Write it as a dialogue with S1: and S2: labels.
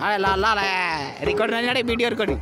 S1: la la la recording recording video recording